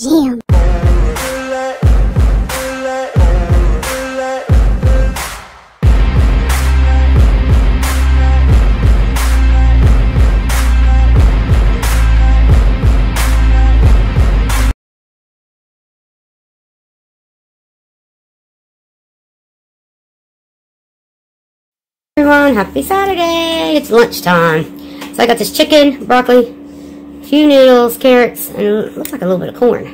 Jam. everyone, happy Saturday! It's lunchtime. So I got this chicken, broccoli, few noodles, carrots, and it looks like a little bit of corn,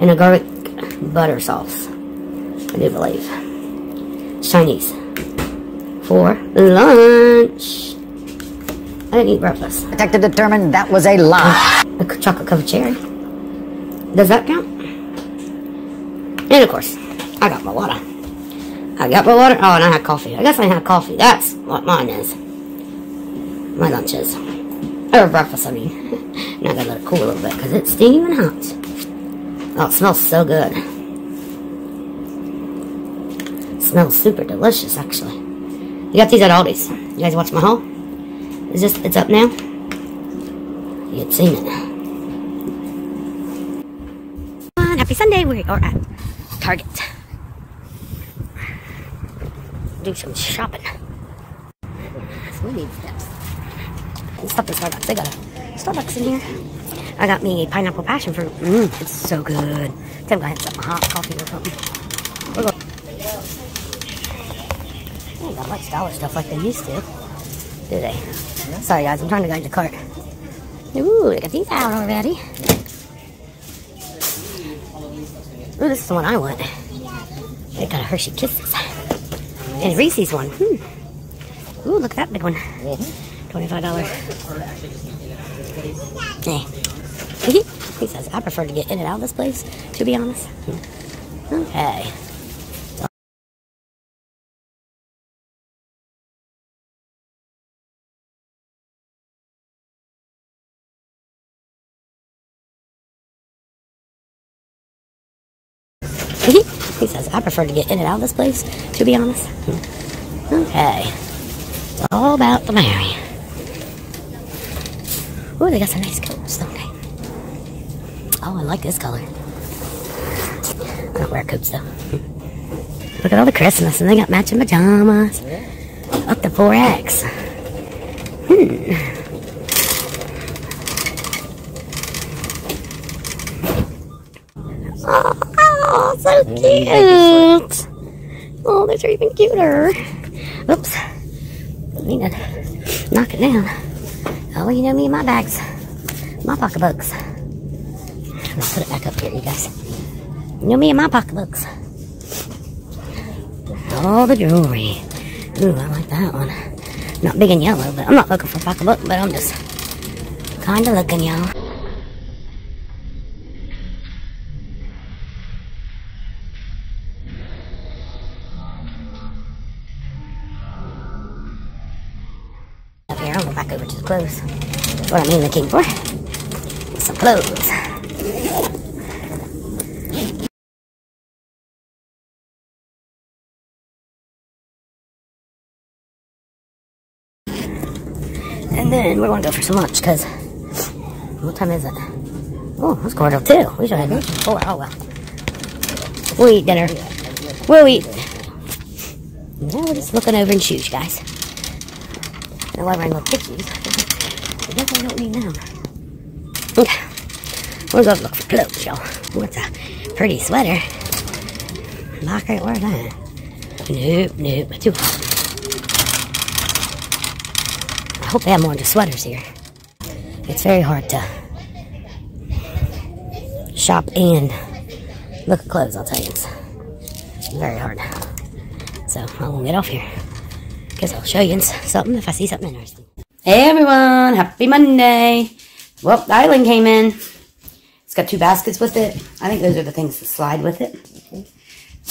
and a garlic butter sauce. I do believe. It's Chinese. For lunch. I didn't eat breakfast. Detective determined that was a lie. A chocolate covered cherry. Does that count? And of course, I got my water. I got my water. Oh, and I had coffee. I guess I had coffee. That's what mine is. My lunch is. Or breakfast, I mean. now I gotta let it cool a little bit because it's steaming hot. Oh, it smells so good. It smells super delicious, actually. You got these at Aldi's. You guys watch my haul? Is this, it's up now? You'd seen it. On, happy Sunday. We are at Target. Do some shopping. We need steps. Stop at Starbucks. They got a Starbucks in here. I got me pineapple passion fruit. Mmm, it's so good. I think I'm gonna have some hot coffee or something. We're going. They ain't got much dollar stuff like they used to, do they? Sorry guys, I'm trying to guide the cart. Ooh, look at these out already. Ooh, this is the one I want. They got a Hershey Kisses. And Reese's one. Hmm. Ooh, look at that big one. $25. Hey. he says, I prefer to get in and out of this place, to be honest. Okay. he says, I prefer to get in and out of this place, to be honest. Okay. It's all about the Mary. Ooh, they got some nice coats, don't they? Oh, I like this color. I don't wear coats, though. Look at all the Christmas, and they got matching pajamas. Up to 4X. Hmm. Oh, so cute. Oh, those are even cuter. Oops. Need to knock it down. Oh, you know me my bags. My pocketbooks. Let's put it back up here, you guys. You know me and my pocketbooks. All the jewelry. Ooh, I like that one. Not big and yellow, but I'm not looking for a pocketbook, but I'm just kind of looking, y'all. Clothes. That's what I mean looking for. Some clothes. And then we're going to go for some lunch because what time is it? Oh, it's quarter to two. We should have four. Oh well. We'll eat dinner. We'll eat. Now we're just looking over in shoes, guys. I why wearing little pictures. We definitely don't need them. Okay. We're gonna look for clothes, y'all. What's a pretty sweater? Locker, where's that? Nope, nope, too hot. I hope they have more of the sweaters here. It's very hard to shop and look at clothes, I'll tell you. It's very hard. So I won't get off here. Guess I'll show you something if I see something interesting. Hey everyone, happy Monday. Well, the island came in. It's got two baskets with it. I think those are the things that slide with it.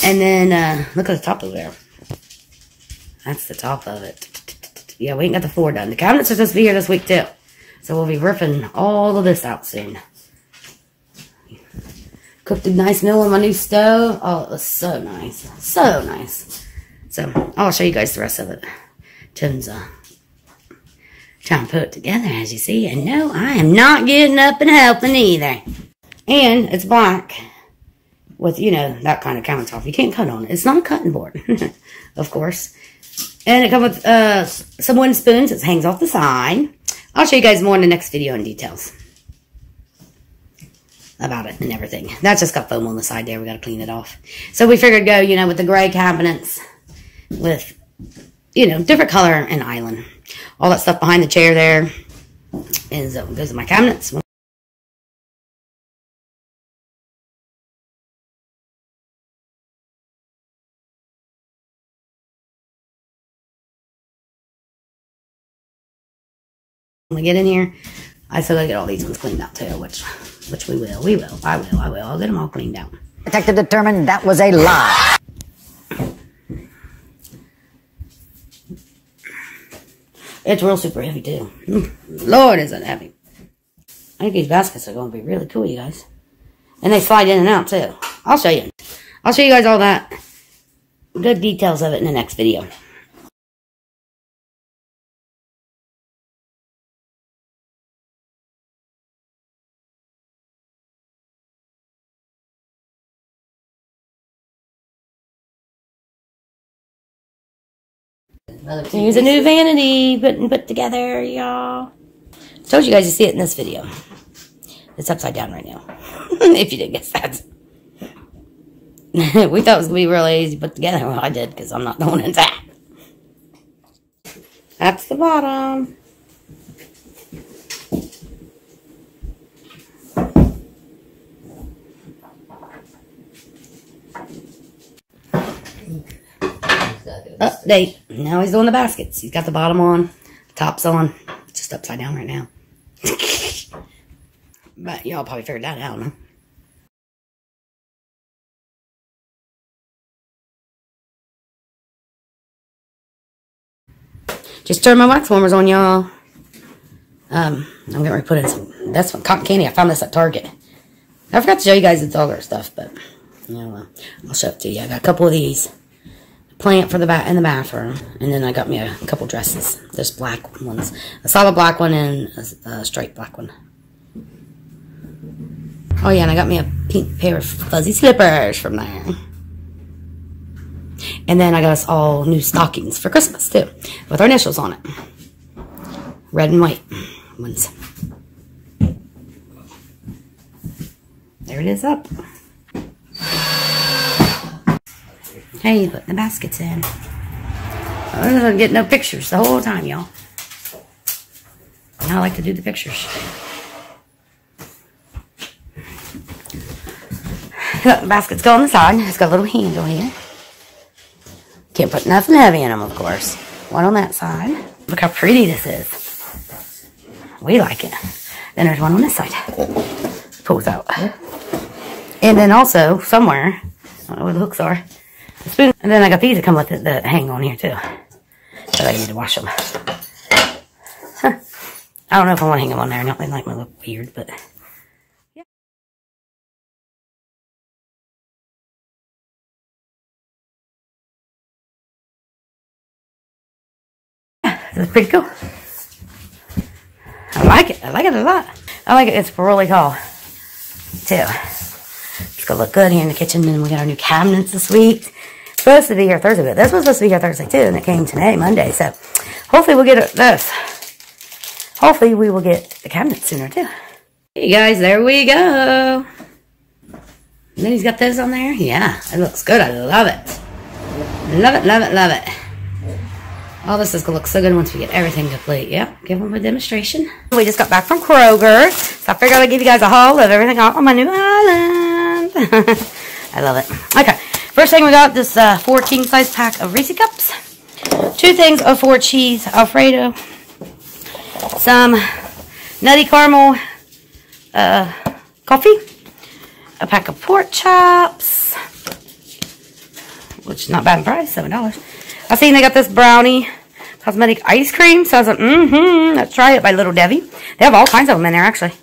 And then, uh, look at the top of there. That's the top of it. Yeah, we ain't got the floor done. The cabinets are supposed to be here this week too. So we'll be ripping all of this out soon. Cooked a nice meal on my new stove. Oh, it was so nice. So nice. So, I'll show you guys the rest of it. Tim's, uh, trying to put it together, as you see. And no, I am not getting up and helping either. And it's black with, you know, that kind of countertop. You can't cut on it. It's not a cutting board, of course. And it comes with uh, some wooden spoons. It hangs off the side. I'll show you guys more in the next video in details about it and everything. That's just got foam on the side there. We got to clean it off. So we figured go, you know, with the gray cabinets with, you know, different color and island. All that stuff behind the chair there is uh, goes in my cabinets. When we get in here, I still gotta get all these ones cleaned out too, which which we will. We will. I will. I will. I'll get them all cleaned out. Detective determined that was a lie. It's real super heavy too. Lord, is it heavy. I think these baskets are going to be really cool, you guys. And they slide in and out too. I'll show you. I'll show you guys all that. Good details of it in the next video. Here's a new vanity put, put together, y'all. Told you guys to see it in this video. It's upside down right now. if you didn't guess that. we thought it was going to be really easy to put together. Well, I did because I'm not the one in that. That's the bottom. Now he's doing the baskets. He's got the bottom on, top's on. It's just upside down right now. but y'all probably figured that out, huh? Just turned my wax warmers on, y'all. Um, I'm ready to put in some, that's some cotton candy. I found this at Target. I forgot to show you guys the other stuff, but, know, uh, I'll show it to you. I got a couple of these plant for the bat in the bathroom, and then I got me a couple dresses. There's black ones, a solid black one and a, a straight black one. Oh yeah, and I got me a pink pair of fuzzy slippers from there. And then I got us all new stockings for Christmas too, with our initials on it, red and white ones. There it is up. Hey, put the baskets in. I didn't get no pictures the whole time, y'all. I like to do the pictures. Got the baskets go on the side. It's got a little handle here. Can't put nothing heavy in them, of course. One on that side. Look how pretty this is. We like it. Then there's one on this side. Pulls out. And then also, somewhere, I don't know where the hooks are, spoon. And then I got these that come with it that hang on here too. But I need to wash them. Huh. I don't know if I want to hang them on there. Not they might look weird, but yeah. That's pretty cool. I like it. I like it a lot. I like it. It's really tall, too. It's gonna look good here in the kitchen. And we got our new cabinets this week supposed to be here Thursday, but this was supposed to be here Thursday too, and it came today, Monday. So hopefully we'll get this. Uh, hopefully we will get the cabinet sooner too. Hey guys, there we go. And then he's got this on there. Yeah, it looks good. I love it. Love it, love it, love it. All this is going to look so good once we get everything complete. Yep, give them a demonstration. We just got back from Kroger, so I figured I'd give you guys a haul of everything on my new island. I love it. Okay, First thing we got this uh, 14 size pack of Reese cups. Two things of four cheese Alfredo. Some nutty caramel uh, coffee. A pack of pork chops. Which is not bad in price, $7. I seen they got this brownie cosmic ice cream. So I was like, mm-hmm, let's try it by Little Debbie. They have all kinds of them in there, actually.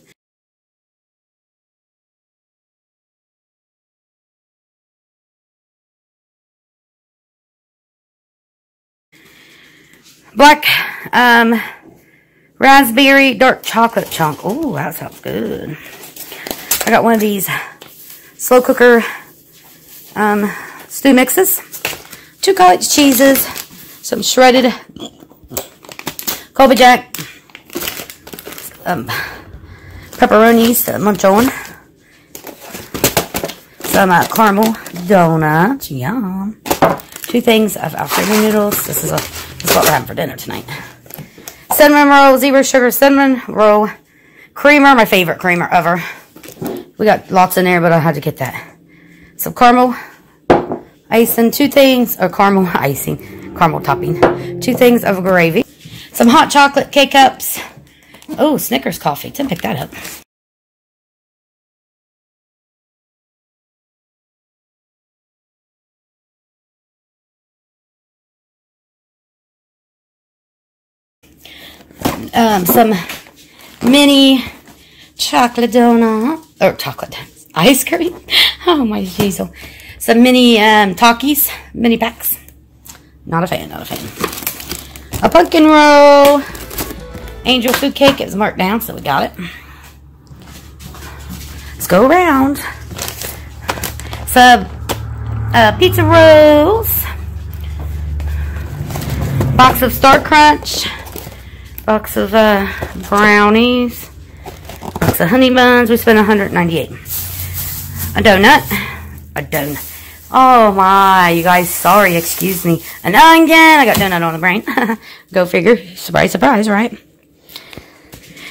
Black um, raspberry dark chocolate chunk. Oh, that sounds good. I got one of these slow cooker um, stew mixes, two cottage cheeses, some shredded Colby Jack, um, pepperonis to munch on, some uh, caramel donuts, yum, two things of Alfredo noodles. This is, a, this is what we're having for dinner tonight. Cinnamon roll, zero sugar cinnamon roll, creamer, my favorite creamer ever. We got lots in there, but I had to get that. Some caramel icing, two things, or caramel icing, caramel topping, two things of gravy, some hot chocolate K-Cups. Oh, Snickers coffee. Tim pick that up. Um, some mini chocolate donut, or chocolate ice cream. Oh my jeez. Some mini um, Takis, mini packs. Not a fan, not a fan. A pumpkin roll. Angel food cake is marked down, so we got it. Let's go around. Some uh, pizza rolls. Box of Star Crunch. Box of uh, brownies. Box of honey buns. We spent 198. A donut. A donut. Oh my, you guys, sorry, excuse me. An onion. I got donut on the brain. Go figure. Surprise, surprise, right?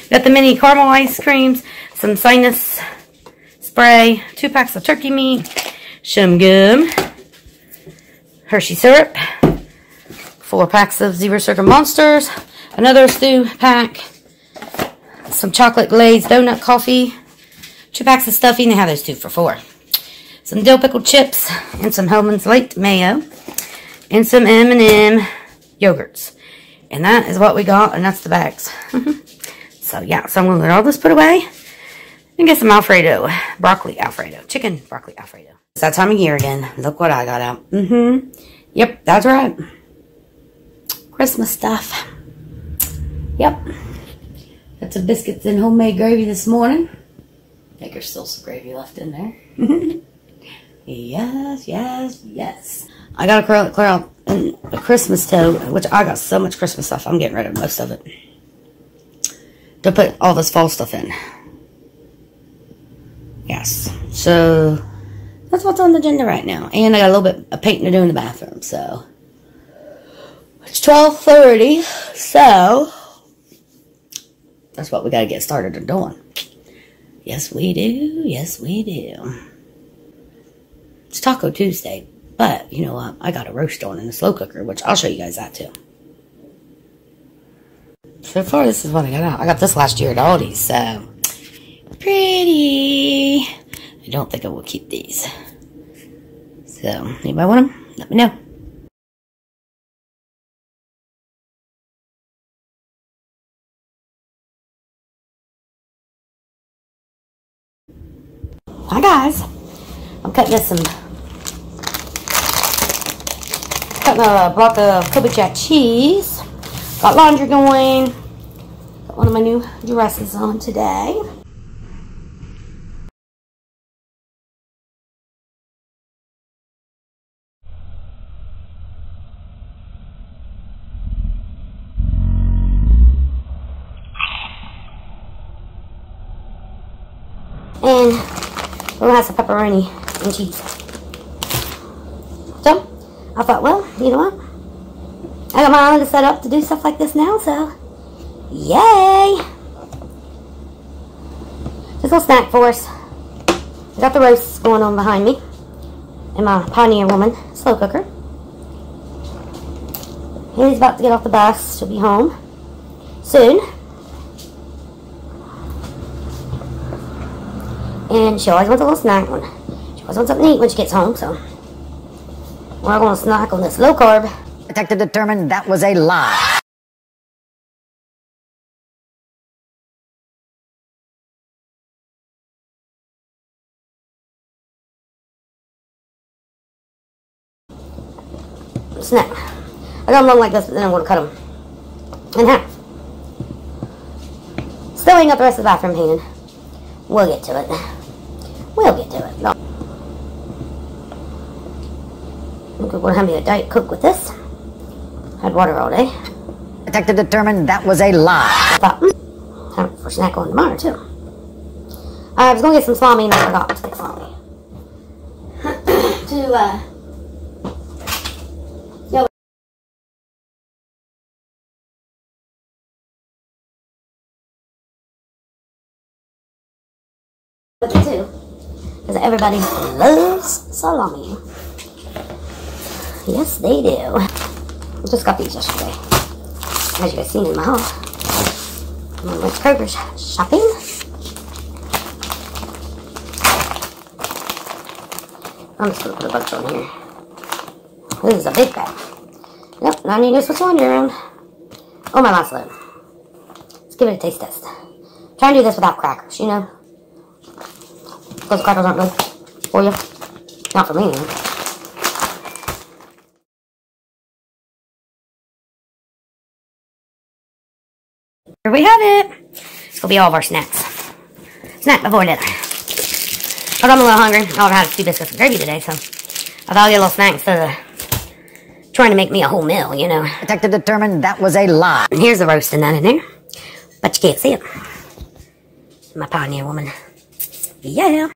Got the mini caramel ice creams, some sinus spray, two packs of turkey meat, some gum, Hershey syrup, four packs of Zebra sugar monsters, another stew pack, some chocolate glazed donut coffee, two packs of stuffing. They have those two for four. Some dill pickle chips and some Hellmann's Light mayo and some M&M yogurts. And that is what we got, and that's the bags. So yeah, so I'm going to let all this put away and get some Alfredo. Broccoli Alfredo. Chicken broccoli Alfredo. It's that time of year again. Look what I got out. Mm-hmm. Yep, that's right. Christmas stuff. Yep. Got some biscuits and homemade gravy this morning. I think there's still some gravy left in there. yes, yes, yes. I got to clear out a Christmas tote, which I got so much Christmas stuff. I'm getting rid of most of it to put all this fall stuff in. Yes. So that's what's on the agenda right now. And I got a little bit of painting to do in the bathroom. So it's 12.30. So that's what we got to get started and doing. Yes, we do. Yes, we do. It's Taco Tuesday. But, you know what? I got a roast on in the slow cooker, which I'll show you guys that too. So far, this is what I got out. I got this last year at Aldi, so pretty. I don't think I will keep these. So, anybody want them? Let me know. Hi guys. I'm cutting this some cutting a block of Jack cheese. Got laundry going. Got one of my new dresses on today. And have some pepperoni and cheese. So, I thought, well, you know what? I got my island set up to do stuff like this now, so yay! Just a little snack for us. I got the roasts going on behind me. And my Pioneer Woman slow cooker. He's about to get off the bus. She'll be home soon. And she always wants a little snack. She always wants something to eat when she gets home, so we're going to snack on this low carb Detective determined that was a lie. Snap. I got them long like this, but then I'm going to cut them in half. Still ain't got the rest of the bathroom painted. We'll get to it. We'll get to it. No. Okay, we're having a diet coke with this. Had water all day. Detective determined that was a lie. I thought, hmm, time for snack on tomorrow too. I was gonna get some salami and I forgot to get salami. to uh everybody loves salami. Yes, they do. I just got these yesterday. As you guys seen in my haul. I went to Kroger's shopping. Oh, I'm just gonna put a bunch on here. This is a big bag. Nope, now I need to switch laundry around. Oh, my last load. Let's give it a taste test. Try and do this without crackers, you know? Those crackers aren't good for you. Not for me. Here we have it. It's gonna be all of our snacks. Snack before dinner. But I'm a little hungry. I've had a few biscuits and gravy today, so I thought I'd get a little snack instead of trying to make me a whole meal, you know. Detective determined that was a lie. And here's the roasting that in there. But you can't see it. My pioneer woman. Yeah.